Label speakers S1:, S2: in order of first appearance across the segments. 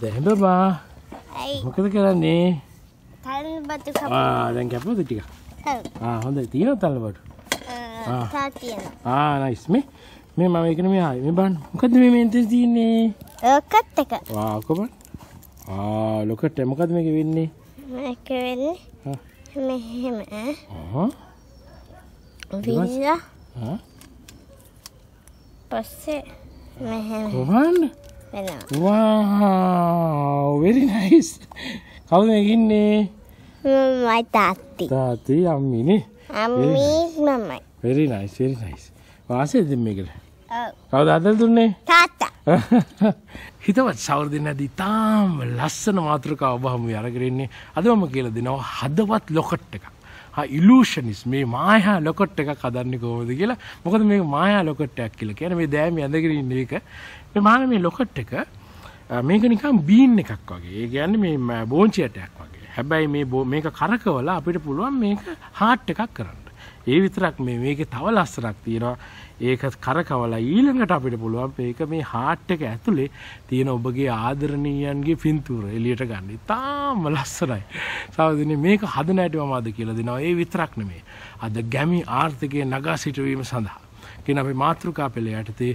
S1: දැහඹ බා මොකද කරන්නේ? ආ, දැන් කැපුවද ටික හොඳ තියෙන තල්ලබට ආනයිස් මේ මේ මම එකන මේ ආයි මේ බන් මොකද මේ මෙන්ත තියන්නේ?
S2: ඕකත් එක.
S1: වාකොබ ලොකට මොකද මේක වෙන්නේ?
S2: මේක වෙන්නේ
S1: ආ.
S2: මෙහෙම.
S1: ආහ්.
S2: විල්ලා.
S1: ආ,
S2: පස්සේ මෙහෙම.
S1: කොහොමද
S2: වෙනවා.
S1: වාව් වෙරි නයිස් කවුද මේ ඉන්නේ?
S2: මමයි තාත්ති.
S1: තාත්තී අම්මිනේ.
S2: අම්මී මමයි.
S1: වෙරි නයිස් වෙරි නයිස් වාසයද මේකට.
S2: ඔව්.
S1: කවුද අදල් දුන්නේ?
S2: තාත්තා.
S1: හිතවත් සවර් දෙන්න ඇති තාම ලස්සන මාතෘකාව ඔබ හමු අරගරන්නේ අද මම කියල දෙනවා හදවත් ලොකට් එක ඉලූෂනිස් මේ මායා ලොකොට් එකක් හදන්න කෝමද කියලා. මොකද මේ මායා ලොකොට්ටයක් කියල කියන මේ දෑම ඇඳකරන්න එක. මේ මාන මේ ලොකට් එක අ, මේක නිකම් බීන් එකක් වගේ. ඒ ගැන්න මේ බෝංචියටයක් වගේ. හැබැයි මේ බෝ මේක කරකවල අපිට පුළුවන් මේක හාට් එකක් කරන්න. ඒ විතරක් මේ මේක තව ලස්සනක් තියෙනවා. ඒක කරකවලා ඊළඟට අපිට පුළුවන් ඒක මේ හාට් එක ඇතුලේ තියෙන ඔබගේ ආදරණීයන්ගේ පින්තූර එළියට ගන්න. තාම ලස්සනයි. සාවදිනේ මේක හදන හැටි මම අද කියලා දෙනවා. ඒ විතරක් නෙමෙයි. අද ගැමි ආර්ථිකයේ නගා සිටුවීම සඳහා කියන අපි මාතෘකා පෙළ යටතේ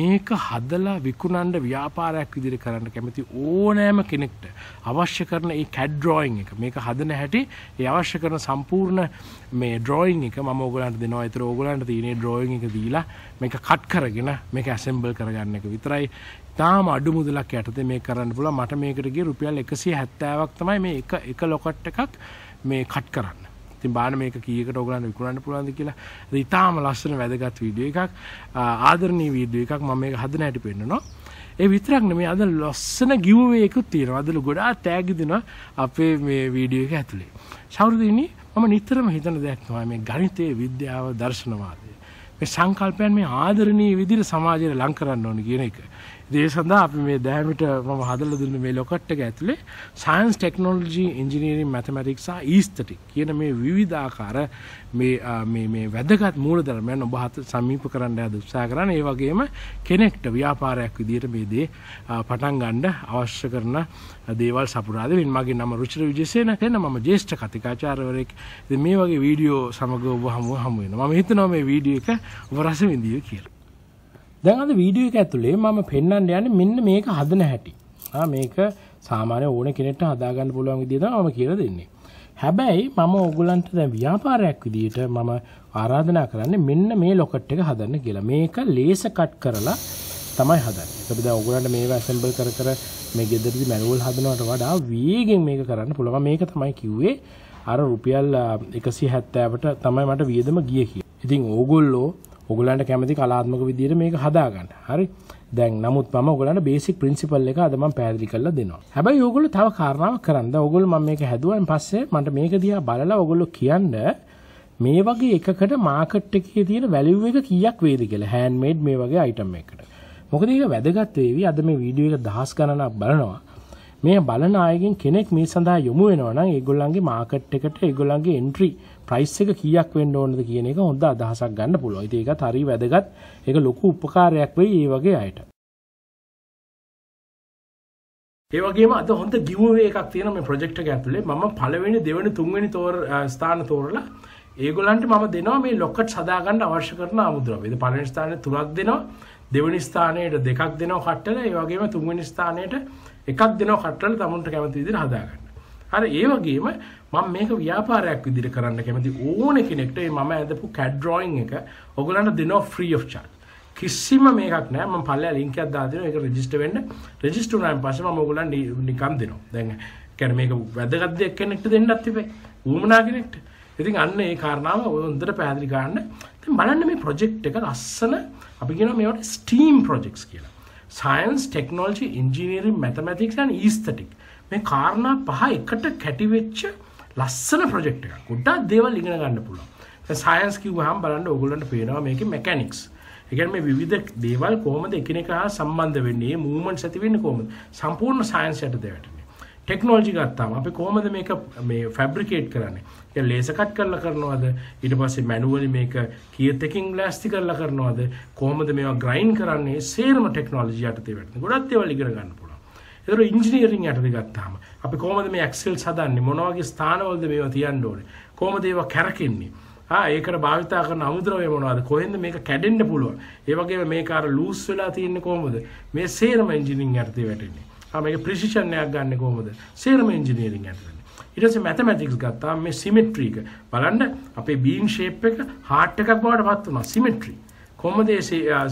S1: මේක හදලා විකුණන්න ව්‍යාපාරයක් විදිහට කරන්න කැමති ඕනෑම කෙනෙක්ට අවශ්‍ය කරන ඒ CAD drawing එක මේක හදන හැටි ඒ අවශ්‍ය කරන සම්පූර්ණ මේ drawing එක මම ඕගලන්ට දෙනවා. ඒතර ඕගලන්ට තියෙන drawing එක දීලා මේක කට් කරගෙන මේක assemble කරගන්න එක විතරයි. තාම අඩු මුදලක් යටතේ මේක කරන්න පුළුවන්. මට මේකට ගිය රුපියල් 170ක් තමයි මේ එක එක ලොකට් එකක් මේ කට් කරන්න. ඉතින් බාන මේක කීයකට ඔයගලන්ට විකුණන්න පුළුවන්ද කියලා. ඒ ඉතාම ලස්සන වැදගත් වීඩියෝ එකක්. ආ, ආදරණීය වීඩියෝ එකක් මම මේක හදන හැටි පෙන්නනවා. ඒ විතරක් නෙමෙයි අද ලස්සන ගිව්වේ එකකුත් තියෙනවා. අදල ගොඩාක් තෑගි දෙනවා අපේ මේ වීඩියෝ එක ඇතුලේ. ශෞර්යදීනි මම නිතරම හිතන දෙයක් තමයි මේ ගණිතයේ විද්‍යාව දර්ශනවාදය. මේ සංකල්පයන් මේ ආදරණීය විදිහට සමාජයට ලං කරන්න ඕන කියන එක. ඉතින් ඒ සඳහා අපි මේ දැහැමිට මම හදලා දුන්න මේ ලොකට් එක ඇතුලේ සයන්ස් ටෙක්නොලොජි ඉංජිනේරින් මැතමැටික්ස් සහ ඊස්තටික් කියන මේ විවිධාකාර මේ ආ, මේ මේ වැදගත් මූලධර්මයන් ඔබ හත සමීප කරන්න යද උත්සාහ කරන ඒ වගේම කෙනෙක්ට ව්‍යාපාරයක් විදිහට මේ දේ ආ, පටන් ගන්න අවශ්‍ය කරන දේවල් සපුරා දෙමින් මගේ නම රුචිර විජේසේන කෙන මම ජේෂ්ඨ කතිකාචාර්යවරයෙක් ඉතින් මේ වගේ වීඩියෝ සමග ඔබ හමුව හමු වෙනවා. මම හිතනවා මේ වීඩියෝ එක ඔබ රස විඳිය කියලා. දැන් අද වීඩියෝ එක ඇතුලේ මම පෙන්වන්න යන්නේ මෙන්න මේක හදන හැටි. ආ මේක සාමාන්‍ය ඕන කෙනෙක්ට හදාගන්න පුළුවන් විදිහ තමයි මම කියලා දෙන්නේ. හැබැයි මම ඕගොල්ලන්ට දැන් ව්‍යාපාරයක් විදිහට මම ආරාධනා කරන්නේ මෙන්න මේ ලොකට් එක හදන්න කියලා. මේක ලේස කට් කරලා තමයි හදන්නේ. ඒකද දැන් ඕගොල්ලන්ට මේව ඇසෙම්බල් කර කර මේ ගෙදරදී මැනුවල් හදනවට වඩා වේගෙන් මේක කරන්න පුළුවන්. මේක තමයි කිව්වේ අර රුපියල් අ, 170ට තමයි මට වියදම ගියේ කියලා. ඉතින් ඕගොල්ලෝ ඔගලන්ට කැමති කලාත්මක විදිහට මේක හදාගන්න. හරි. දැන් නමුත් මම ඔයගලන්ට බේසික් ප්‍රින්සිපල් එක අද මම පැහැදිලි කරලා දෙනවා. හැබැයි ඔයගොල්ලෝ තව කාරණාවක් කරන්න. දැන් ඔයගොල්ලෝ මම මේක හැදුවාන් පස්සේ මට මේක දිහා බලලා ඔයගොල්ලෝ කියන්න මේ වගේ එකකට මාකට් එකේ තියෙන වැලියු එක කීයක් වේද කියලා. හෑන්ඩ් මේඩ් මේ වගේ අයිටම් එකකට. මොකද ඒක වැදගත් වේවි. අද මේ වීඩියෝ එක දහස් ගණනක් බලනවා. මේ බලන අයගෙන් කෙනෙක් මේ සඳහා යොමු වෙනවා නම් ඒගොල්ලන්ගේ මාකට් එකට ඒගොල්ලන්ගේ එන්ට්‍රි ප්‍රයිස් එක කීයක් වෙන්න ඕනද කියන එක හොඳ අදහසක් ගන්න පුළුවන්. ඉතින් ඒකත් හරි වැදගත්. ඒක ලොකු උපකාරයක් වෙයි මේ වගේ අයට. ඒ වගේම අද හොඳ ගිව්වේ එකක් තියෙන මේ ප්‍රොජෙක්ට් එක ඇතුලේ මම පළවෙනි දෙවෙනි තුන්වෙනි තෝර අ, ස්ථාන තෝරලා ඒගොල්ලන්ට මම දෙනවා මේ ලොකට් හදාගන්න අවශ්‍ය කරන ආමුද්‍රව්‍ය. ඉතින් පළවෙනි ස්ථානයේ තුනක් දෙනවා. දෙවෙනි ස්ථානයට දෙකක් දෙනවා කට්ටල. ඒ වගේම තුන්වෙනි ස්ථානයට එකක් දෙනවා කට්ටල තමුන්ට කැමති විදිහට හදාගන්න. හරි ඒ වගේම මම මේක ව්‍යාපාරයක් විදිහට කරන්න කැමති ඕන කෙනෙක්ට මේ මම ඇදපු CAD drawing එක ඔයගලන්ට දෙනවා free of charge. කිසිම මේකක් නෑ මම පල්ලෙහා link එකක් දාලා දෙනවා ඒක register වෙන්න. register වුණාන් පස්සේ මම ඔයගලන්ට නිකම් දෙනවා. දැන් කියන්නේ මේක වැදගත් දෙයක් කෙනෙක්ට දෙන්නත් තිබේ. ඌමනා කෙනෙක්ට. ඉතින් අන්න ඒ කාරණාව හොඳට පැහැදිලි ගන්න. ඉතින් බලන්න මේ ප්‍රොජෙක්ට් එක ලස්සන අපි කියනවා මේවට STEAM projects කියලා. Science, Technology, Engineering, Mathematics and Aesthetic. මේ කාරණා පහ එකට කැටි වෙච්ච ලස්සන ප්‍රොජෙක්ට් එකක්. ගොඩක් දේවල් ඉගෙන ගන්න පුළුවන්. දැන් සයන්ස් කිව්වහම බලන්න ඕගොල්ලන්ට පේනවා මේකේ මෙකැනික්ස්. ඒ කියන්නේ මේ විවිධ දේවල් කොහොමද එකිනෙක හා සම්බන්ධ වෙන්නේ, මේ මූවමන්ට්ස් ඇති වෙන්නේ කොහොමද? සම්පූර්ණ සයන්ස් යටතේ වැටෙන්නේ. ටෙක්නෝලොජි ගත්තාම අපි කොහොමද මේක මේ ෆැබ්‍රිකේට් කරන්නේ? ඒ ලේසර් කට් කරලා කරනවද? ඊට පස්සේ මැනුවලි මේක කීයතකින් ප්ලාස්ටික් කරලා කරනවද? කොහොමද මේවා ග්‍රයින්ඩ් කරන්නේ? සේරම ටෙක්නෝලොජි යටතේ වැටෙන්නේ. ගොඩක් දේවල් ඉගෙන ගන්න පුළුවන්.
S3: ඒතර ඉංජිනේරින් යටතේ ගත්තාම අපි කොහොමද මේ ඇක්සල් හදන්නේ මොන වගේ ස්ථානවලද මේවා තියන්න ඕනේ කොහොමද ඒවා කැරකෙන්නේ ආ ඒකට භාවිතා කරන අමුද්‍රව්‍ය මොනවද කොහෙන්ද මේක කැඩෙන්න පුළුවන් ඒ වගේම මේක අර ලූස් වෙලා තියෙන්නේ කොහොමද මේ සේරම එන්ජිනියරින් යටතේ වැටෙන්නේ ආ මේක ප්‍රිසිෂන් එකක් ගන්න කොහොමද? සේරම එන්ජිනියරින් යටතේ ඊට පස්සේ මැතමැටික්ස් ගත්තාම මේ සිමෙට්‍රි එක. බලන්න අපේ බීන් ෂේප් එක හાર્ට් එකක් බවට පත් වුණා. සිමෙට්‍රි කොහොමද ඒ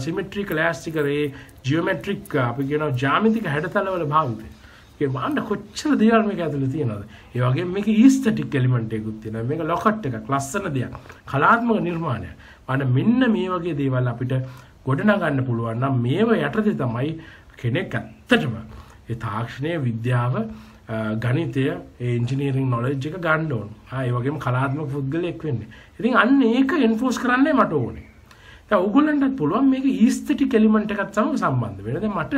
S3: සිමෙට්‍රික් ලෑස්ටි කරේ ජියෝමෙට්‍රික් අපි කියනවා ජ්‍යාමිතික හැඩතලවල භාවිතය. ඒ මාන්න කොච්චර දේවල් මේක ඇතුළේ තියෙනවද? ඒ වගේම මේක ඊස්තටික් එලිමන්ට් එකකුත් තියෙනවා. මේක ලොකට් එකක් ලස්සන දෙයක්. කලාත්මක නිර්මාණයක්. අන්න මෙන්න මේ වගේ දේවල් අපිට ගොඩනගන්න පුළුවන් නම් මේව යටතේ තමයි කෙනෙක් ඇත්තටම ඒ තාක්ෂණයේ විද්‍යාව ගනිතය එන්ජිනීරින් නොලෙජ් එක ගන්න ඕන. ආ ඒ වගේම කලාත්මක පුද්ගලයෙක් වෙන්නේ. ඉතින් අන්න ඒක එන්ෆෝස් කරන්නයි මට ඕනේ. දැන් ඕගොල්ලන්ටත් පුළුවන් මේක ඊස්තටික් එලිමන්ට් එකත් සමග සම්බන්ධ වෙන. දැන් මට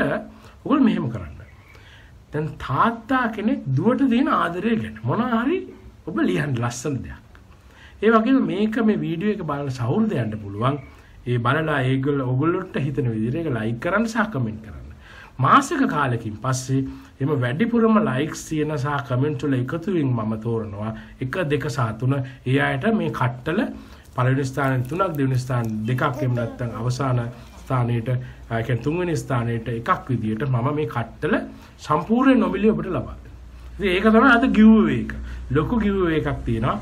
S3: ඕගොල්ලෝ මෙහෙම කරන්න. දැන් තාත්තා කෙනෙක් දුවට දෙන ආදරය ගැන මොනවා හරි ඔබ ලියන්න ලස්සන දෙයක්. ඒ වගේම මේක මේ වීඩියෝ එක බලන සහෘදයන්ට පුළුවන් ඒ බලලා ඒගොල්ල ඔගොල්ලොන්ට හිතන විදිහට ඒක ලයික් කරන්න සහ කමෙන්ට් කරන්න. මාසක කාලෙකින් පස්සේ එම වැඩිපුරම ලයික්ස් තියෙන සහ කමෙන්ට් වල එකතු වීම මම තෝරනවා 1 2 සහ 3 ඒ අයට මේ කට්ටල පළවෙනි ස්ථානයෙන් තුනක් දෙවෙනි ස්ථාන දෙකක් එහෙම නැත්නම් අවසාන ස්ථානයට කියන්නේ තුන්වෙනි ස්ථානයට එකක් විදියට මම මේ කට්ටල සම්පූර්ණ නොමිලේ ඔබට ලබා දෙනවා. ඒක තමයි අද ගිව්වේ එක. ලොකු ගිව්වේ එකක් තියෙනවා.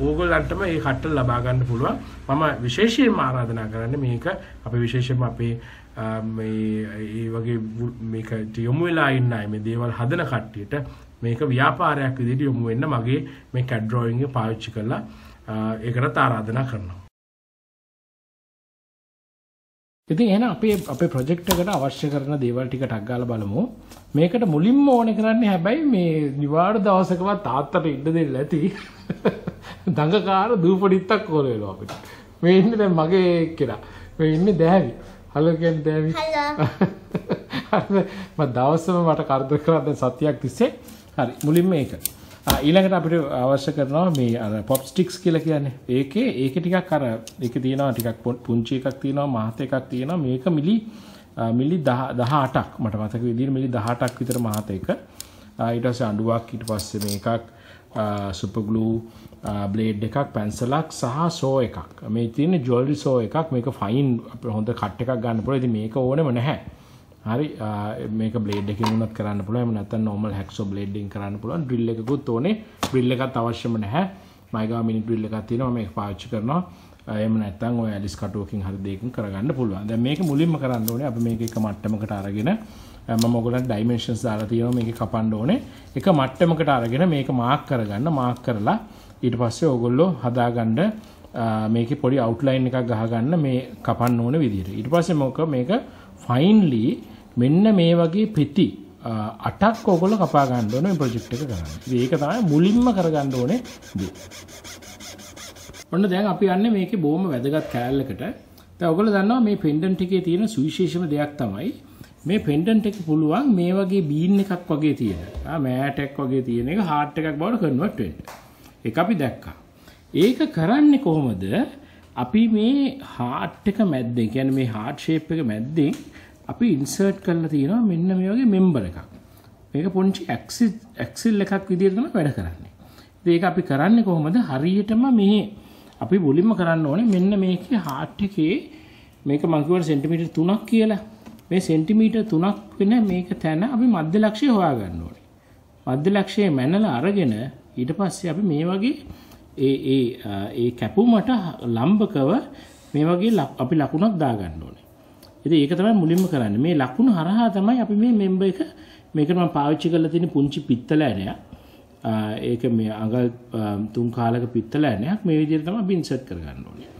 S3: ඕගොල්ලන්ටම මේ කට්ටල ලබා ගන්න පුළුවන්. මම විශේෂයෙන්ම ආරාධනා කරන්නේ මේක අපේ විශේෂයෙන්ම අපේ මේ ඒ වගේ මේක යොමු වෙලා ඉන්න අය මේ දේවල් හදන කට්ටියට මේක ව්‍යාපාරයක් විදිහට යොමු වෙන්න මගේ මේ CAD drawing එක පාවිච්චි කරලා ඒකට ආරාධනා කරනවා.
S1: ඉතින් එහෙනම් අපේ අපේ ප්‍රොජෙක්ට් එකට අවශ්‍ය කරන දේවල් ටික ටක් ගාලා බලමු. මේකට මුලින්ම ඕනේ කරන්නේ හැබැයි මේ නිවාඩු දවසකවත් තාත්තට ඉන්න දෙන්න නැති දඟකාර දූපඩිත්තක් ඕන වෙනවා අපිට. මේ ඉන්නේ දැන් මගේ කෙනා. මේ ඉන්නේ දෑවි. හලෝ කියන්නේ දෑවි. හලෝ. මම දවසම මට කරදර කරා දැන් සතියක් තිස්සේ. හරි මුලින්ම මේක. ඊළඟට අපිට අවශ්‍ය කරනවා මේ අර පොප් ස්ටික්ස් කියලා කියන්නේ. ඒකේ ඒක ටිකක් අර ඒක තියෙනවා ටිකක් පුංචි එකක් තියෙනවා මහත එකක් තියෙනවා මේක මිලි මිලි 18ක් මට මතක විදිහට මිලි 18ක් විතර මහත එක. ඊට පස්සේ අඬුවක් ඊට පස්සේ මේකක් සුපර් ග්ලූ බ්ලේඩ් එකක් පැන්සලක් සහ සෝ එකක්. මේ තියෙන ජුවලරි සෝ එකක්. මේක ෆයින් හොඳ කට් එකක් ගන්න පුළුවන්. ඉතින් මේක ඕනෙම නැහැ. හරි මේක බ්ලේඩ් එකකින් උනත් කරන්න පුළුවන්. එහෙම නැත්නම් normal hacksaw blade එකකින් කරන්න පුළුවන්. drill එකකුත් ඕනේ. drill එකත් අවශ්‍යම නැහැ. මයිගා මිනි drill එකක් තියෙනවා. මේක පාවිච්චි කරනවා. එහෙම නැත්නම් ඔය ඇලිස් කටුවකින් හරි දෙයකින් කරගන්න පුළුවන්. දැන් මේක මුලින්ම කරන්න ඕනේ. අපි මේක එක මට්ටමකට අරගෙන මම ඔයගලන්ට ඩයිමෙන්ෂන්ස් දාලා තියෙනවා මේක කපන්න ඕනේ එක මට්ටමකට අරගෙන මේක මාක් කරගන්න මාක් කරලා ඊට පස්සේ ඔයගොල්ලෝ හදාගන්න මේකේ පොඩි අවුට්ලයින් එකක් ගහගන්න මේ කපන්න ඕන විදිහට ඊට පස්සේ මොක මේක ෆයින්ලි මෙන්න මේ වගේ පෙති අටක් ඔගොල්ලෝ කපා ගන්න ඕනේ මේ ප්‍රොජෙක්ට් එක කරන්න. ඉතින් ඒක තමයි මුලින්ම කරගන්න ඕනේ දේ. ඔන්න දැන් අපි යන්නේ මේකේ බොහොම වැදගත් කෑල්ලකට. දැන් ඔයගොල්ලෝ දන්නවා මේ පෙන්ඩන්ට් එකේ තියෙන සුවිශේෂම දෙයක් තමයි මේ පෙන්ඩන්ට එක පුළුවන් මේ වගේ බීන් එකක් වගේ තියෙන. මෑටැක් වගේ තියෙන එක හාට් එකක් බවට කන්වර්ට්ට එක අපි දැක්කා. ඒක කරන්න කොහොමද? අපි මේ හාට් එක මැද්දෙන් ගැන මේ හාට් ශේප් එක මැද්දෙන් අපි ඉන්සර්ට් කරලා තියෙනවා මෙන්න මේ වගේ මෙම්බර් එකක්. මේක පොන්චි ඇක්සිල් එකක් විදිහට තමයි වැඩ කරන්නේ. ඒක අපි කරන්නේ කොහොමද? හරියටම මේ අපි මුලින්ම කරන්න ඕනේ මෙන්න මේකේ හාට් එකේ මේක මං කිව්වට සෙන්ටිමීටර් 3ක් කියලා. මේ සෙන්ටිමීටර් 3ක් වෙන මේක තැන අපි මධ්‍ය ලක්ෂය හොයාගන්න ඕනේ. මධ්‍ය ලක්ෂයේ මැනලා අරගෙන ඊට පස්සේ අපි මේ වගේ ඒ ඒ ඒ කැපුමට ලම්බකව මේ වගේ අපි ලකුණක් දාගන්න ඕනේ. ඉතින් ඒක තමයි මුලින්ම කරන්නේ. මේ ලකුණු හරහා තමයි අපි මේ මෙම්බර් එක මේකට මම පාවිච්චි කරලා තියෙන පුංචි පිත්තල ඇණයක්. ඒක මේ අඟල් තුන් කාලක පිත්තල ඇණයක් මේ විදිහට තමයි අපි ඉන්සර්ට් කරගන්න ඕනේ.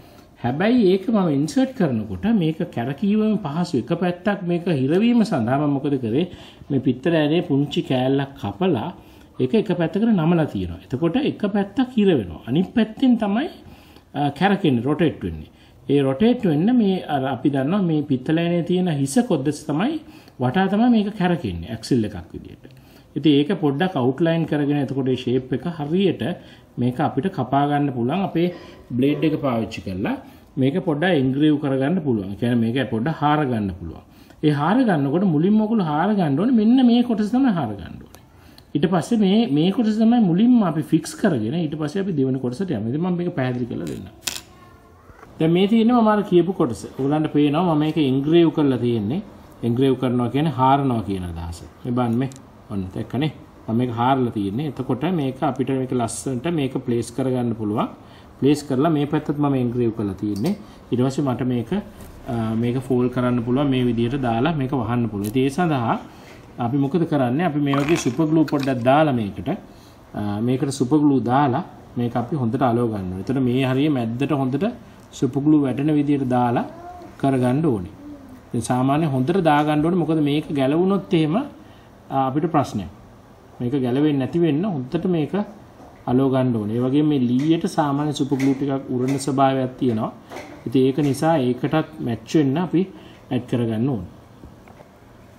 S1: හැබැයි ඒක මම ඉන්සර්ට් කරනකොට මේක කැරකීමම පහසු එක පැත්තක් මේක හිරවීම සඳහා මම මොකද කරේ මේ පිත්තල ඇණේ පුංචි කෑල්ලක් කපලා ඒක එක පැත්තකට නමලා තියෙනවා. එතකොට එක පැත්තක් හිර වෙනවා. අනිත් පැත්තෙන් තමයි කැරකෙන්නේ රොටේට් වෙන්නේ. ඒ රොටේට් වෙන්න මේ අර අපි දන්නවා මේ පිත්තලෑනේ තියෙන හිස කොද්දස් තමයි වටා තමයි මේක කැරකෙන්නේ ඇක්සිල් එකක් විදියට. ඉතින් ඒක පොඩ්ඩක් අවුට්ලයින් කරගෙන එතකොට මේ ෂේප් එක හරියට මේක අපිට කපා ගන්න පුළුවන් අපේ බ්ලේඩ් එක පාවිච්චි කරලා මේක පොඩ්ඩක් එන්ග්‍රේව් කරගන්න පුළුවන්. කියන්නේ මේක පොඩ්ඩක් හාර ගන්න පුළුවන්. ඒ හාර ගන්නකොට මුලින්ම ඔයගොල්ලෝ හාර ගන්න ඕනේ මෙන්න මේ කොටස තමයි හාර ගන්න ඕනේ. ඊට පස්සේ මේ මේ කොටස තමයි මුලින්ම අපි ෆික්ස් කරගෙන ඊට පස්සේ අපි දෙවෙනි කොටසට යමු. ඉතින් මම මේක පැහැදිලි කරලා දෙන්නම්. දැන් මේ තියෙන්නේ මම අර කියපු කොටස. ඔයගලන්ට පේනවා මම මේක එන්ග්‍රේව් කරලා තියෙන්නේ. එන්ග්‍රේව් කරනවා කියන්නේ හාරනවා කියන අදහස. මේ බලන්න මේ. ඔන්න දැක්කනේ. මම මේක හාරලා තියෙන්නේ. එතකොට මේක අපිට මේක ලස්සනට මේක ප්ලේස් කරගන්න පුළුවන්. ප්ලේස් කරලා මේ පැත්තත් මම එන්ග්‍රේව් කරලා තියෙන්නේ. ඊට පස්සේ මට මේක මේක ෆෝල් කරන්න පුළුවන් මේ විදිහට දාලා මේක වහන්න පුළුවන්. ඉතින් ඒ සඳහා අපි මොකද කරන්නේ? අපි මේ වගේ සුපර් ග්ලූ පොඩ්ඩක් දාලා මේකට මේකට සුපර් ග්ලූ දාලා මේක අපි හොඳට අලව ගන්න ඕනේ. එතකොට මේ හරිය මැද්දට හොඳට සුපර් ග්ලූ වැටෙන විදිහට දාලා කරගන්න ඕනේ. ඉතින් සාමාන්‍ය හොඳට දාගන්න ඕනේ. මොකද මේක ගැලවුණොත් එහෙම අපිට ප්‍රශ්නයක්. මේක ගැලවෙන්නේ නැති වෙන්න හොඳට මේක අලව ගන්න ඕනේ. ඒ වගේම මේ ලීයට සාමාන්‍ය සුපර් ග්ලූ ටිකක් උරන ස්වභාවයක් තියෙනවා. ඉතින් ඒක නිසා ඒකටත් මැච් වෙන්න අපි ඇඩ් කරගන්න ඕනේ.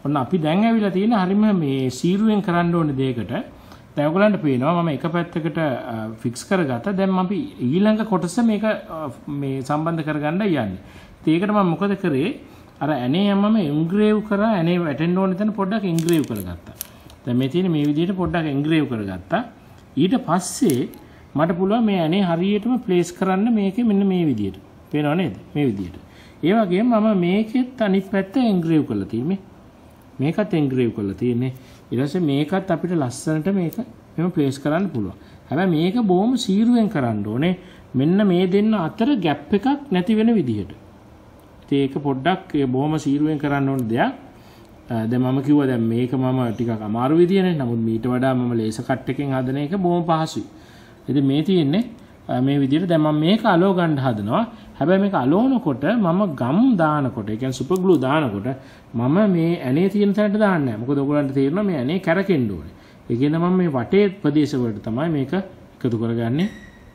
S1: ඔන්න අපි දැන් ඇවිල්ලා තියෙන හරිම මේ සීරුවෙන් කරන්න ඕනේ දෙයකට. දැන් ඔයගලන්ට පේනවා මම එක පැත්තකට ෆික්ස් කරගත්තා. දැන් අපි ඊළඟ කොටස මේක මේ සම්බන්ධ කරගන්න යන්නේ. ඒකට මම මොකද කරේ? අර ඇනේ යමම එන්ග්‍රේව් කරා ඇනේ වැටෙන්න ඕන තැන පොඩ්ඩක් එන්ග්‍රේව් කරගත්තා. දැන් මේ තියෙන මේ විදිහට පොඩ්ඩක් එන්ග්‍රේව් කරගත්තා. ඊට පස්සේ මට පුළුවන් මේ ඇනේ හරියටම ප්ලේස් කරන්න මේකේ මෙන්න මේ විදිහට. පේනව නේද? මේ විදිහට. ඒ වගේම මම මේකෙත් අනිත් පැත්ත එන්ග්‍රේව් කරලා තියෙන්නේ. මේකත් එන්ග්‍රේව් කරලා තියෙන්නේ. ඊට පස්සේ මේකත් අපිට ලස්සනට මේක මෙහෙම ප්ලේස් කරන්න පුළුවන්. හැබැයි මේක බොහොම සීරුවෙන් කරන්න ඕනේ. මෙන්න මේ දෙන්න අතර ગેප් එකක් නැති වෙන විදිහට. ඉතින් ඒක පොඩ්ඩක් බොහොම සීරුවෙන් කරන්න ඕන දෙයක්. දැන් මම කිව්වා දැන් මේක මම ටිකක් අමාරු විදියනේ. නමුත් මීට වඩා මම ලේස කට් එකෙන් හදන එක බොහොම පහසුයි. ඉතින් මේ තියෙන්නේ මේ විදිහට දැන් මම මේක අලව ගන්න හදනවා. හැබැයි මේක අලවනකොට මම ගම් දානකොට, ඒ කියන්නේ සුපර් ග්ලූ දානකොට මම මේ ඇනේ තියෙන තැනට දාන්නේ නැහැ. මොකද ඔයගොල්ලන්ට තේරෙනවා මේ ඇනේ කැරකෙන්න ඕනේ. ඒ කියන්නේ මම මේ වටේ ප්‍රදේශ වලට තමයි මේක එකතු කරගන්නේ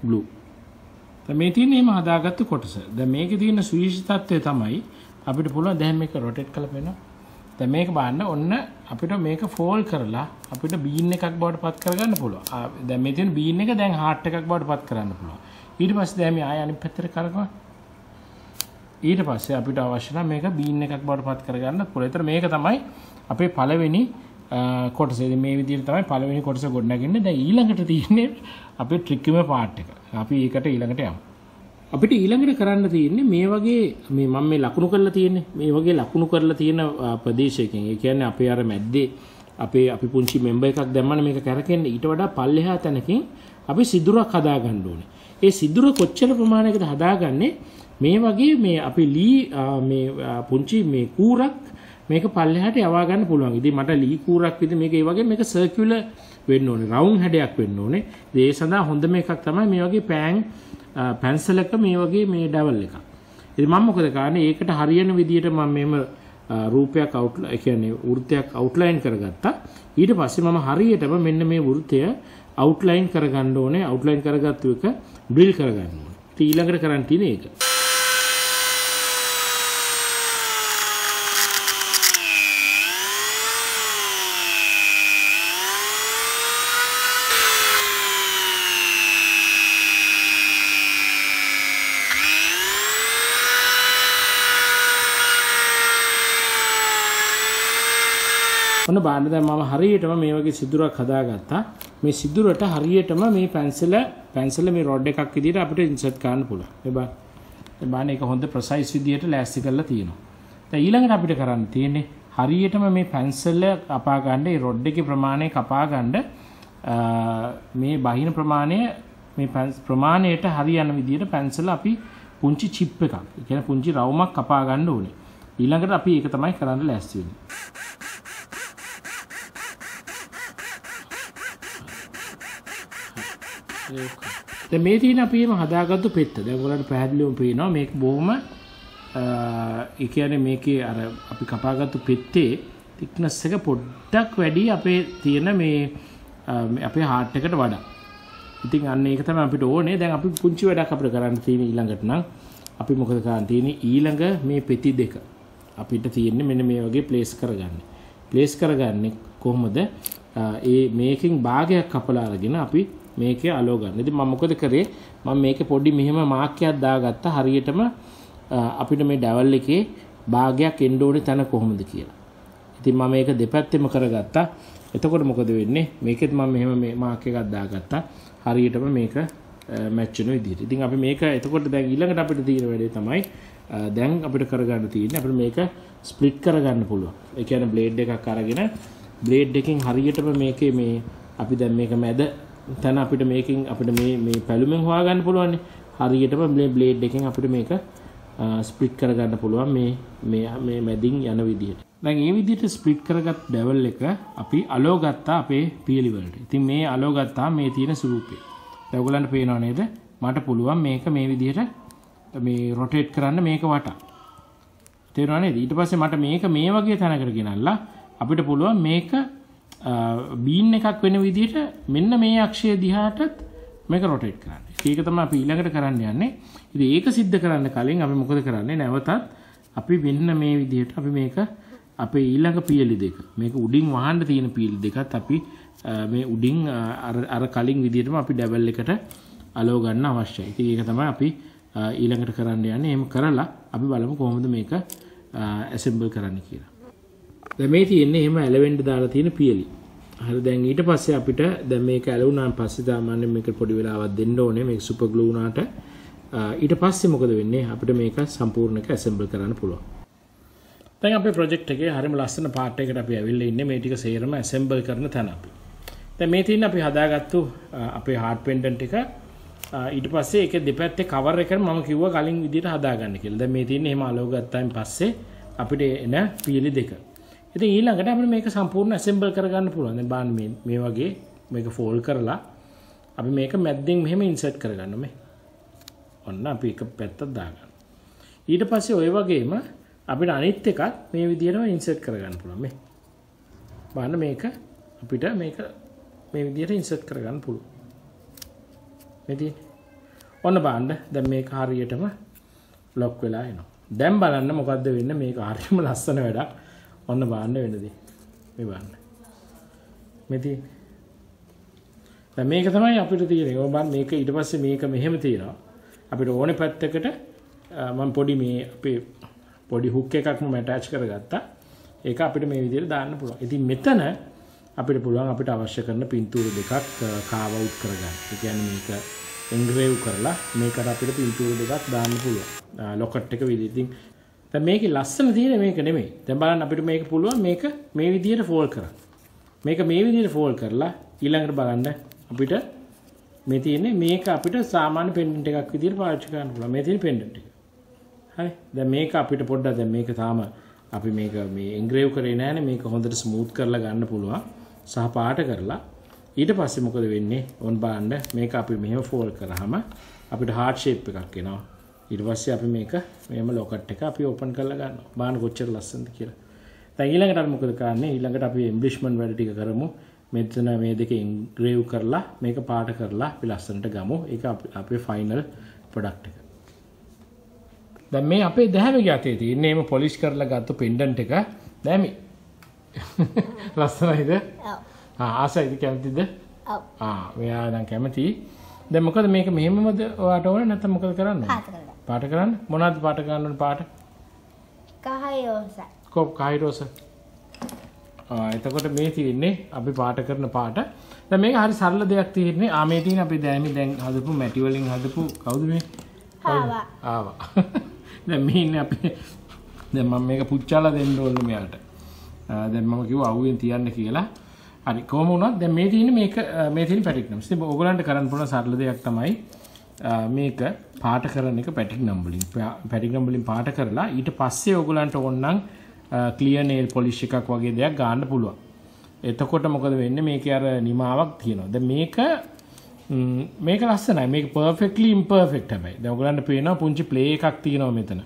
S1: ග්ලූ. දැන් මේ තියෙන්නේ මේ හදාගත්ත කොටස. දැන් මේකේ තියෙන සුවිශේෂීත්වය තමයි අපිට පුළුවන් දැන් මේක රොටේට් කරලා පෙන්නන්න. දැන් මේක බලන්න ඔන්න අපිට මේක ෆෝල් කරලා අපිට බීන් එකක් බවට පත් කරගන්න පුළුවන්. දැන් මේ තියෙන බීන් එක දැන් හાર્ට් එකක් බවට පත් කරන්න පුළුවන්. ඊට පස්සේ දැන් මේ ආය අනිත් පැත්තට කරකවන්න. ඊට පස්සේ අපිට අවශ්‍ය නම් මේක බීන් එකක් බවට පත් කරගන්න පුළුවන්. ඒතර මේක තමයි අපේ පළවෙනි කොටස. ඉතින් මේ විදිහට තමයි පළවෙනි කොටස ගොඩනගන්නේ. දැන් ඊළඟට තියෙන්නේ අපේ ට්‍රික්කම පාර්ට් එක. අපි ඒකට ඊළඟට යමු. අපිට ඊළඟට කරන්න තියෙන්නේ මේ වගේ මේ මම මේ ලකුණු කරලා තියෙන්නේ මේ වගේ ලකුණු කරලා තියෙන ප්‍රදේශයකින් ඒ කියන්නේ අපේ අර මැද්දේ අපේ අපි පුංචි මෙම්බර් එකක් දැම්මම මේක කරකෙන්න ඊට වඩා පල්ලෙහා තැනකින් අපි සිදුරක් හදා ගන්න ඕනේ. ඒ සිදුර කොච්චර ප්‍රමාණයකද හදාගන්නේ මේ වගේ මේ අපි ලී මේ පුංචි මේ කූරක් මේක පල්ලෙහාට යවා ගන්න පුළුවන්. ඉතින් මට ලී කූරක් විදිහ මේක ඒ වගේ මේක සර්කියුලර් වෙන්න ඕනේ. රවුන්ඩ් හැඩයක් වෙන්න ඕනේ. ඒ සඳහා හොඳම එකක් තමයි මේ වගේ පෑන් පැන්සල් එක මේ වගේ මේ ඩවල් එකක්. ඉතින් මම මොකද කරන්නේ? ඒකට හරියන විදිහට මම මෙහෙම රූපයක් අවුට්ලයින් ඒ කියන්නේ වෘත්තයක් අවුට්ලයින් කරගත්තා. ඊට පස්සේ මම හරියටම මෙන්න මේ වෘත්තය අවුට්ලයින් කරගන්න ඕනේ. අවුට්ලයින් කරගත්තු එක ඩ්‍රිල් කරගන්න ඕනේ. ඉතින් ඊළඟට කරන්න තියෙන්නේ ඒක. ඔන්න බලන්න දැන් මම හරියටම මේ වගේ සිදුරක් හදාගත්තා. මේ සිදුරට හරියටම මේ පැන්සල පැන්සල මේ රොඩ් එකක් විදිහට අපිට ඉන්සර්ට් කරන්න පුළුවන්. මේ බලන්න. මේ බලන්න ඒක හොඳ ප්‍රොසයිස් විදිහට ලෑස්ති කරලා තියෙනවා. දැන් ඊළඟට අපිට කරන්න තියෙන්නේ හරියටම මේ පැන්සල කපා ගන්න, ඒ රොඩ් එකේ ප්‍රමාණය කපා ගන්න මේ බහින ප්‍රමාණය මේ ප්‍රමාණයට හරියන විදිහට පැන්සල අපි පුංචි චිප් එකක්, ඒ කියන්නේ පුංචි රවුමක් කපා ගන්න ඕනේ. ඊළඟට අපි ඒක තමයි කරන්න ලෑස්ති වෙන්නේ. දැන් මේ තියෙන අපි එම හදාගත්තු පෙත්ත. දැන් ඔයාලට පැහැදිලිවම පේනවා මේක බොහොම ඒ කියන්නේ මේකේ අර අපි කපාගත්තු පෙත්තේ thickness එක පොඩ්ඩක් වැඩි අපේ තියෙන මේ අපේ heart එකට වඩා. ඉතින් අන්න ඒක තමයි අපිට ඕනේ. දැන් අපි පුංචි වැඩක් අපිට කරන්න තියෙන ඊළඟට නම් අපි මොකද කරන්න තියෙන්නේ ඊළඟ මේ පෙති දෙක අපිට තියෙන්නේ මෙන්න මේ වගේ ප්ලේස් කරගන්න. ප්ලේස් කරගන්නේ කොහොමද? ඒ මේකෙන් භාගයක් කපලා අරගෙන අපි මේකේ අලෝ ගන්න. ඉතින් මම මොකද කරේ? මම මේකේ පොඩි මෙහෙම මාක්කයක් දාගත්තා හරියටම අපිට මේ ඩවල් එකේ භාගයක් එන්න ඕනේ තැන කොහොමද කියලා. ඉතින් මම මේක දෙපැත්තෙම කරගත්තා. එතකොට මොකද වෙන්නේ? මේකෙත් මම මෙහෙම මේ මාක් එකක් දාගත්තා. හරියටම මේක මැච් වෙන විදිහට. ඉතින් අපි මේක එතකොට දැන් ඊළඟට අපිට තියෙන වැඩේ තමයි දැන් අපිට කරගන්න තියෙන්නේ අපිට මේක ස්ප්ලිට් කරගන්න පුළුවන්. ඒ කියන්නේ බ්ලේඩ් එකක් අරගෙන බ්ලේඩ් එකකින් හරියටම මේකේ මේ අපි දැන් මේක මැද තැන අපිට මේකින් අපිට මේ මේ පැලුමෙන් හොයාගන්න පුළුවන්. හරියටම මේ බ්ලේඩ් එකෙන් අපිට මේක ස්ප්ලිට් කරගන්න පුළුවන් මේ මේ මේ මැදින් යන විදිහට. දැන් මේ විදිහට ස්ප්ලිට් කරගත් ඩෙවල් එක අපි අලෝ ගත්තා අපේ පියලි වලට. ඉතින් මේ අලෝ ගත්තා මේ තියෙන ස්වරූපේ. දැන් ඔයගලන්ට පේනව නේද? මට පුළුවන් මේක මේ විදිහට මේ රොටේට් කරන්න මේක වටා. තේරුණා නේද? ඊට පස්සේ මට මේක මේ වගේ තැනකට ගෙනල්ලා අපිට පුළුවන් මේක බීන් එකක් වෙන විදිහට මෙන්න මේ අක්ෂය දිහාටත් මේක රොටේට් කරන්න. ඒක තමයි අපි ඊළඟට කරන්න යන්නේ. ඉතින් ඒක सिद्ध කරන්න කලින් අපි මොකද කරන්නේ? නැවතත් අපි මෙන්න මේ විදිහට අපි මේක අපේ ඊළඟ පියලි දෙක මේක උඩින් වහන්න තියෙන පියලි දෙකත් අපි මේ උඩින් අර කලින් විදිහටම අපි ඩබල් එකට අලෝ ගන්න අවශ්‍යයි. ඉතින් ඒක තමයි අපි ඊළඟට කරන්න යන්නේ. එහෙම කරලා අපි බලමු කොහොමද මේක ඇසෙම්බල් කරන්න කියලා. දැන් මේ තියෙන්නේ එහෙම ඇලවෙන්න දාලා තියෙන පියලි. හරි දැන් ඊට පස්සේ අපිට දැන් මේක ඇලුනාන් පස්සේ සාමාන්‍යයෙන් මේක පොඩි වෙලාවක් දෙන්න ඕනේ මේක සුපර් ග්ලූ වුණාට ඊට පස්සේ මොකද වෙන්නේ අපිට මේක සම්පූර්ණ එක ඇසෙම්බල් කරන්න පුළුවන්. දැන් අපේ ප්‍රොජෙක්ට් එකේ හරිම ලස්සන පාර්ට් එකකට අපි ඇවිල්ලා ඉන්නේ මේ ටික සේරම ඇසෙම්බල් කරන තැන අපි. දැන් මේ තියෙන අපි හදාගත්තු අපේ හાર્ඩ් පෙන්ඩන්ට් එක ඊට පස්සේ ඒක දෙපැත්තේ කවර් එක මම කිව්වා කලින් විදිහට හදාගන්න කියලා. දැන් මේ තියෙන්නේ එහෙම අලෝව ගත්තාන් පස්සේ අපිට එන පීලි දෙක. ඉතින් ඊළඟට අපිට මේක සම්පූර්ණ ඇසෙම්බල් කරගන්න පුළුවන්. දැන් බලන්න මේ මේ වගේ මේක ෆෝල්ඩ් කරලා අපි මේක මැද්දෙන් මෙහෙම ඉන්සර්ට් කරගන්න මේ. ඔන්න අපි එක පැත්තක් දාගන්න. ඊට පස්සේ ওই වගේම අපිට අනිත් එකත් මේ විදිහටම ඉන්සර්ට් කරගන්න පුළුවන් මේ. බලන්න මේක අපිට මේක මේ විදිහට ඉන්සර්ට් කරගන්න පුළුවන්. මේ තියෙන්නේ. ඔන්න බලන්න දැන් මේක හරියටම ලොක් වෙලා එනවා. දැන් බලන්න මොකද්ද වෙන්නේ මේක හරියම ලස්සන වැඩක්. ඔන්න බලන්න වෙනදී. මේ බලන්න. මේ තියෙන්නේ. දැන් මේක තමයි අපිට තියෙන්නේ. ඔය බලන්න මේක ඊට පස්සේ මේක මෙහෙම තියෙනවා. අපිට ඕනේ පැත්තකට මම පොඩි මේ අපේ පොඩි හුක් එකක් මම ඇටච් කරගත්තා. ඒක අපිට මේ විදිහට දාන්න පුළුවන්. ඉතින් මෙතන අපිට පුළුවන් අපිට අවශ්‍ය කරන පින්තූර දෙකක් කාව අවුට් කරගන්න. ඒ කියන්නේ මේක එන්ග්‍රේව් කරලා මේකට අපිට පින්තූර දෙකක් දාන්න පුළුවන්. ලොකට් එක විදිහට. ඉතින් දැන් මේකේ ලස්සන තියෙන මේක නෙමෙයි. දැන් බලන්න අපිට මේක පුළුවන් මේක මේ විදිහට ෆෝල්ඩ් කරන්න. මේක මේ විදිහට ෆෝල්ඩ් කරලා ඊළඟට බලන්න අපිට මේ තියෙන්නේ මේක අපිට සාමාන්‍ය පෙන්ඩන්ට් එකක් විදිහට පාවිච්චි කරන්න පුළුවන්. මේ තියෙන පෙන්ඩන්ට් එක. හරි. දැන් මේක අපිට පොඩ්ඩක් දැන් මේක තාම අපි මේක මේ එන්ග්‍රේව් කරේ නැහැනේ මේක හොඳට ස්මූත් කරලා ගන්න පුළුවන්. සහ පාට කරලා ඊට පස්සේ මොකද වෙන්නේ? ඔන් බලන්න මේක අපි මෙහෙම ෆෝල්ඩ් කරාම අපිට හાર્ට් ෂේප් එකක් එනවා. ඊට පස්සේ අපි මේක මෙහෙම ලොකට් එක අපි ඕපන් කරලා ගන්නවා. බලන්න කොච්චර ලස්සනද කියලා. දැන් ඊළඟට අපි මොකද කරන්නේ? ඊළඟට අපි එම්බ්ලිෂ්මන්ට් වැඩ ටික කරමු. මෙතන මේ දෙක ඉන්ග්‍රේව් කරලා මේක පාට කරලා අපි ලස්සනට ගමු. ඒක අපේ ෆයිනල් ප්‍රොඩක්ට් එක. දැන් මේ අපේ දැහැමි යතේ තියෙන්නේ මේ පොලිෂ් කරලා ගත්ත පෙන්ඩන්ට් එක. දැහැමි. ලස්සනයිද?
S2: ඔව්.
S1: ආ ආසයිද කැමතිද?
S2: ඔව්.
S1: ආ මෙයා නම් කැමති. දැන් මොකද මේක මෙහෙමමද ඔයාට ඕනේ නැත්නම් මොකද කරන්න?
S2: පාට
S1: කරන්න මොනවද පාට කරන්න ඕනේ පාට?
S2: කහයි ඕසයි.
S1: කොප් කයිරෝස. ආ එතකොට මේ තියෙන්නේ අපි පාට කරන පාට. දැන් මේක හරි සරල දෙයක් තියෙන්නේ. ආ මේ තියෙන අපි දැන් දැන් හදපු මැටි වලින් හදපු කවුද මේ?
S2: ආවා.
S1: ආවා. දැන් මේ ඉන්නේ අපි දැන් මම මේක පුච්චලා දෙන්න ඕනේ මෙයාට. දැන් මම කිව්වා අවුවෙන් තියන්න කියලා. හරි කොහොම වුණත් දැන් මේ තියෙන්නේ මේක මේ තියෙන පැටික්නම්ස්. ඉතින් ඔයගලන්ට කරන්න පුළුවන් සරල දෙයක් තමයි මේක පාට කරන එක පැටික්නම් වලින් පැටික්නම් වලින් පාට කරලා ඊට පස්සේ ඔයගලන්ට ඕනනම් ක්ලියර් නේල් පොලිෂ් එකක් වගේ දෙයක් ගන්න පුළුවන්. එතකොට මොකද වෙන්නේ මේකේ අර නිමාවක් තියෙනවා. දැන් මේක මේක ලස්සනයි. මේක perfectly imperfect හැබැයි. දැන් ඔයගලන්ට පේනවා පුංචි ප්ලේ එකක් තියෙනවා මෙතන.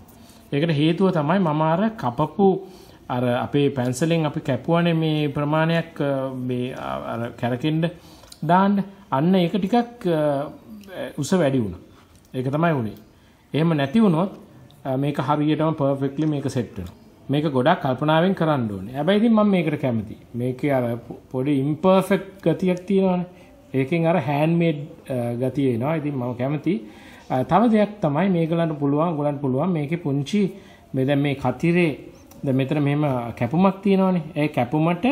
S1: ඒකට හේතුව තමයි මම අර කපපු අර අපේ පැන්සලෙන් අපි කැපුවනේ මේ ප්‍රමාණයක් මේ අර කැරකෙන්න දාන්න. අන්න ඒක ටිකක් උස වැඩි වුණා. ඒක තමයි වුනේ. එහෙම නැති වුණොත් මේක හරියටම perfectly මේක set වෙනවා. මේක ගොඩක් කල්පනාවෙන් කරන්න ඕනේ. හැබැයි ඉතින් මම මේකට කැමතියි. මේකේ අර පොඩි imperfect ගතියක් තියෙනවානේ. ඒකෙන් අර handmade ගතිය එනවා. ඉතින් මම කැමතියි. තව දෙයක් තමයි මේගලන්ට පුළුවන් ගොලන්ට පුළුවන් මේකේ පුංචි මේ දැන් මේ කතිරේ දැන් මෙතන මෙහෙම කැපුමක් තියෙනවනේ. ඒ කැපුමට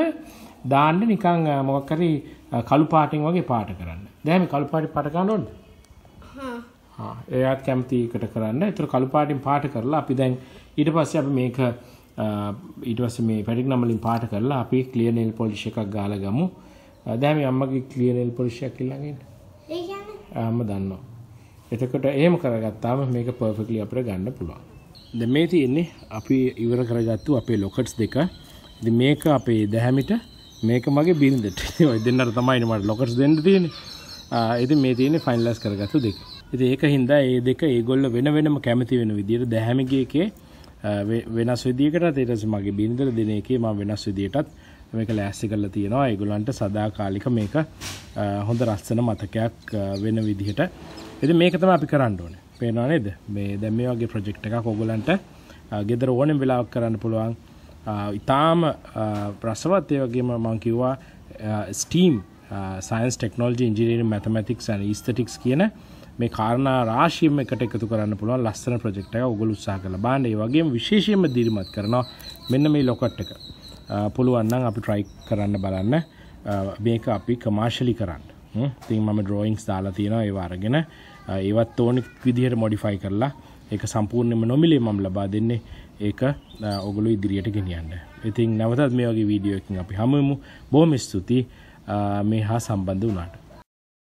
S1: දාන්න නිකන් අ, මොකක් හරි අ, කළු පාටින් වගේ පාට කරන්න. දැන් මේ කළු පාටි පාට කරන්න ඕනද? හා එයාත් කැමති එකට කරන්න. ඒතර කළු පාටින් පාට කරලා අපි දැන් ඊට පස්සේ අපි මේක අ, ඊට පස්සේ මේ පැටික් නම් වලින් පාට කරලා අපි ක්ලියර් නෙල් පොලිෂ් එකක් ගාලා ගමු. අ, දැන් මේ අම්මගේ ක්ලියර් නෙල් පොලිෂ් එකක් ඊළඟ ඉන්න.
S2: ඒ කියන්නේ
S1: අම්ම දන්නවා. එතකොට එහෙම කරගත්තාම මේක පර්ෆෙක්ට්ලි අපිට ගන්න පුළුවන්. දැන් මේ තියෙන්නේ අපි ඉවර කරගත්තු අපේ ලොකට්ස් දෙක. ඉතින් මේක අපේ දැහැමිට මේක මගේ බිරිඳට. ඔය දෙන්නට තමයි මට ලොකට්ස් දෙන්න තියෙන්නේ. ආ ඉතින් මේ තියෙන්නේ ෆයිනලයිස් කරගත්තු දෙක. ඉතින් ඒක හින්දා මේ දෙක ඒගොල්ලෝ වෙන වෙනම කැමති වෙන විදිහට දැහැමිගේ එකේ ආ, වෙ- වෙනස් විදියකටත් ඊට පස්සේ මගේ බිරිඳට දෙන එකේ මම වෙනස් විදියටත් මේක ලෑස්ති කරලා තියෙනවා. ඒගොල්ලන්ට සදාකාලික මේක ආ, හොඳ රස්සන මතකයක් ආ, වෙන විදිහට. ඉතින් මේක තමයි අපි කරන්න ඕනේ. පේනව නේද? මේ දැන් මේ වගේ ප්‍රොජෙක්ට් එකක් ඕගොල්ලන්ට ආ, ගෙදර ඕනෙම වෙලාවක කරන්න පුළුවන්. ඉතාම ප්‍රසවත් ඒ වගේම මං කිව්වා STEAM science technology engineering mathematics aesthetics කියන මේ කාරණා රාශියම එකට එකතු කරන්න පුළුවන් ලස්සන ප්‍රජෙක්ට එක ඔගොලු උත්සාහ කළ බාන්න ඒ වගේ විශේෂයෙන්ම දිරිමත් කරනවා මෙන්න මේ ලොකට් එක පුළුවන්නම් අපි ට්‍රයි කරන්න බලන්න ආ, මේක අපි කමාශලි කරන්න හ්ම්. ඉතින් මම ඩ්‍රෝයිංස් දාලා තියෙනවා ඒවා අරගෙන ආ, ඒවත් ඕනි විදිහට මොඩිෆයි කරලා ඒක සම්පූර්ණයෙන්ම නොමිලේ මම ලබා දෙන්නේ ඒක ආ, ඔගොල්ලෝ ඉදිරියට ගෙනියන්න. ඉතින් නැවතත් මේ වගේ වීඩියෝ එකකින් අපි හමුවෙමු. බොහොම ස්තුතියි ආ, මේ හා සම්බන්ධ වුණාට.